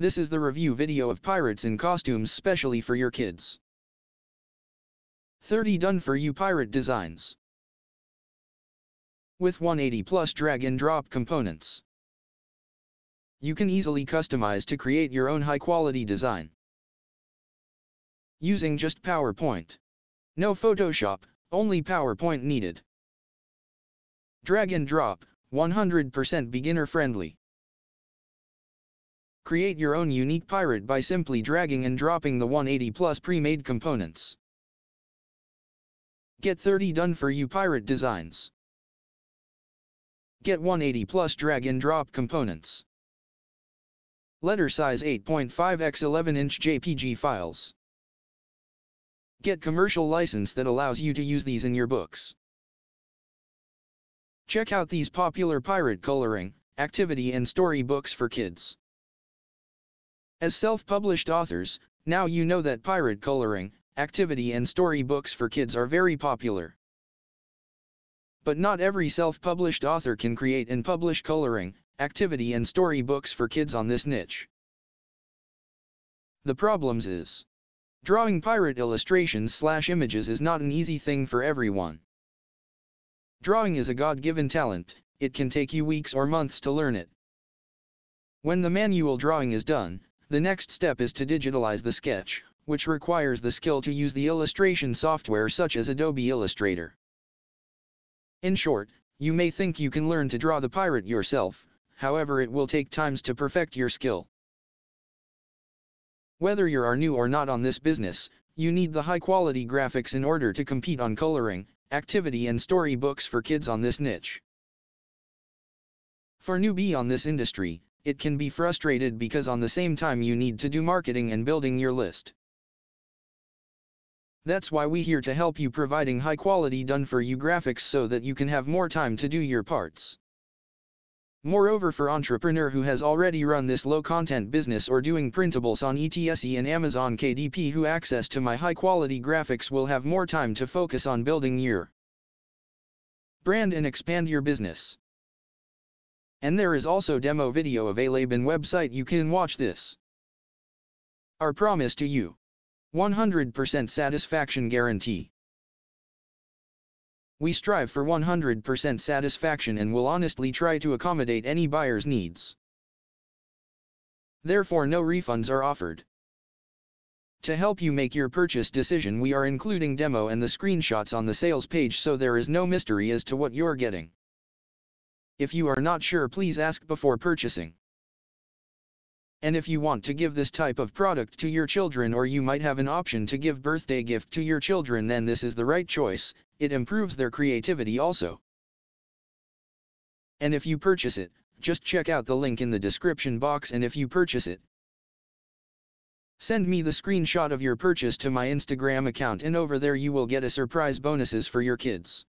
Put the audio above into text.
This is the review video of pirates in costumes specially for your kids. 30 done for you pirate designs. With 180 plus drag and drop components. You can easily customize to create your own high quality design. Using just PowerPoint. No Photoshop, only PowerPoint needed. Drag and drop, 100% beginner friendly. Create your own unique pirate by simply dragging and dropping the 180 plus pre-made components. Get 30 done for you pirate designs. Get 180 plus drag and drop components. Letter size 8.5 x 11 inch JPG files. Get commercial license that allows you to use these in your books. Check out these popular pirate coloring, activity and story books for kids. As self-published authors, now you know that pirate coloring, activity and story books for kids are very popular. But not every self-published author can create and publish coloring, activity and story books for kids on this niche. The problems is drawing pirate illustrations slash images is not an easy thing for everyone. Drawing is a God-given talent, it can take you weeks or months to learn it. When the manual drawing is done, the next step is to digitalize the sketch, which requires the skill to use the illustration software such as Adobe Illustrator. In short, you may think you can learn to draw the pirate yourself, however it will take times to perfect your skill. Whether you are new or not on this business, you need the high quality graphics in order to compete on coloring, activity and story books for kids on this niche. For newbie on this industry, it can be frustrated because on the same time you need to do marketing and building your list. That's why we here to help you providing high quality done for you graphics so that you can have more time to do your parts. Moreover for entrepreneur who has already run this low content business or doing printables on Etsy and Amazon KDP who access to my high quality graphics will have more time to focus on building your brand and expand your business. And there is also demo video of Laban website you can watch this. Our promise to you. 100% satisfaction guarantee. We strive for 100% satisfaction and will honestly try to accommodate any buyer's needs. Therefore no refunds are offered. To help you make your purchase decision we are including demo and the screenshots on the sales page so there is no mystery as to what you're getting. If you are not sure please ask before purchasing. And if you want to give this type of product to your children or you might have an option to give birthday gift to your children then this is the right choice, it improves their creativity also. And if you purchase it, just check out the link in the description box and if you purchase it, send me the screenshot of your purchase to my Instagram account and over there you will get a surprise bonuses for your kids.